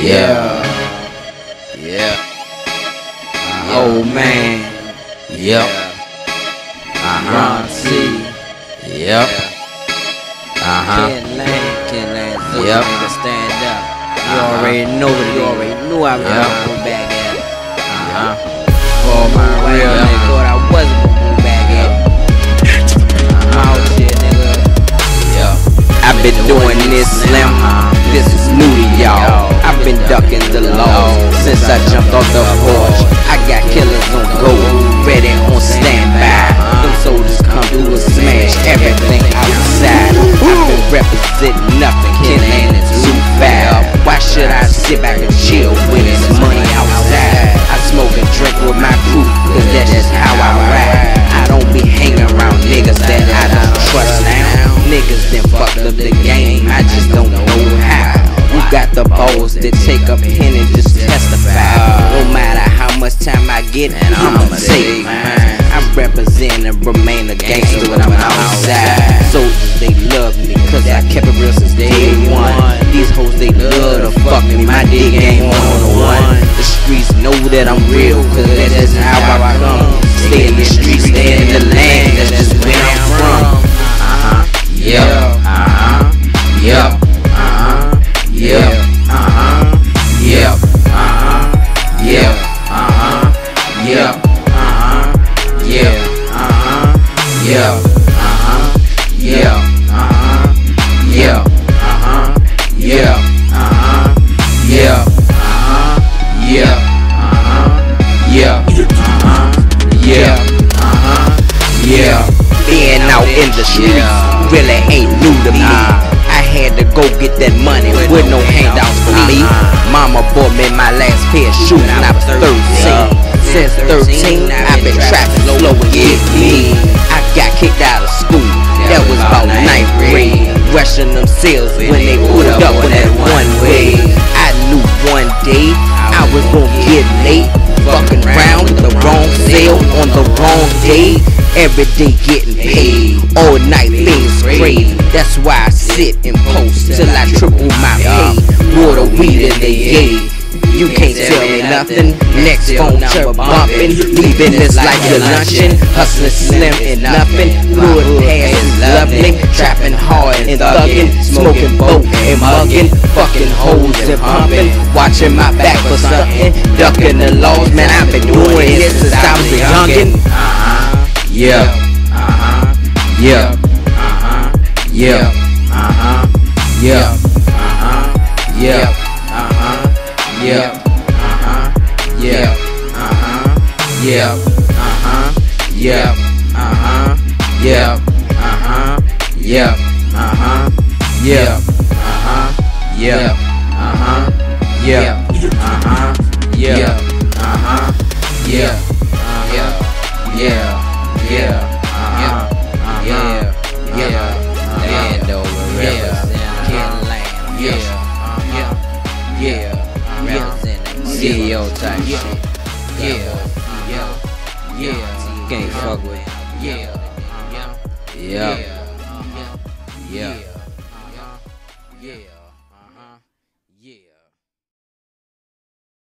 Yeah. Yeah. Oh man. Yep. Uh-huh. Ron C. Yep. Uh-huh. Ken Lane. Ken. Look Yep. stand up. You Uh-huh. already know it. You already knew I was Yep. gonna move back at it. Uh-huh. For my real Yep. nigga thought I wasn't gonna move back at it. I'm out here, nigga. Yep. I've been doing this slim. This is new to y'all. Been ducking the law since I jumped off the porch. I got killers on go, ready on standby. Them soldiers come through and smash everything outside. I've been representing nothing, ain't it too foul. Why should I sit back balls that take a pen and just testify. No matter how much time I get, Man, I'ma take mine. I'm representing and remain a gangster when I'm outside. Soldiers, they love me, cause I kept it real since day one. These hoes, they love to fuck me, my dick game one on one. The streets know that I'm real, cause that's how I come. Stay in the streets, Uh-huh. Yep. Uh-huh. Yep. Uh-huh. Yep. Uh-huh. Yep. Uh-huh. Yep. Uh-huh. Yep. Uh-huh. Yep. Uh-huh. Yep. Being out in the streets Yeah. really ain't new to me. I had to go get that money with no handouts for me. Uh-uh. Mama bought me my last pair of shoes when I was 13. Since 13, I've been put up on that one way. I knew one day I was gonna get late. Fucking round with the wrong sale on the wrong day. Every day getting paid. All night things crazy. That's why I sit and post till I triple my pay. Water, weed, and they gave. You can't tell me nothing. Next phone chirp bumping. Leaving this like you're lunching. Hustling slim and nothing. Fluid pass is lovely. Trapping hard and thugging. Smoking boat and mugging. Fucking hoes and pumping. Watching my back for something. Ducking the laws. Man, I've been doing this since I was a youngin'. Uh-huh. Yeah. Uh-huh. Yeah. Uh-huh. Yeah. Uh-huh. Yeah. Yeah. Uh-huh. Yeah. Uh-huh. Yeah. Uh-huh. Yeah. Uh-huh. Yeah. Uh-huh. Yeah. Uh-huh. Yeah. Uh-huh. Yeah. Uh-huh. Yeah. Yeah. yeah, yeah, yeah. Can't fuck with yeah, yeah, yeah, yeah, yeah.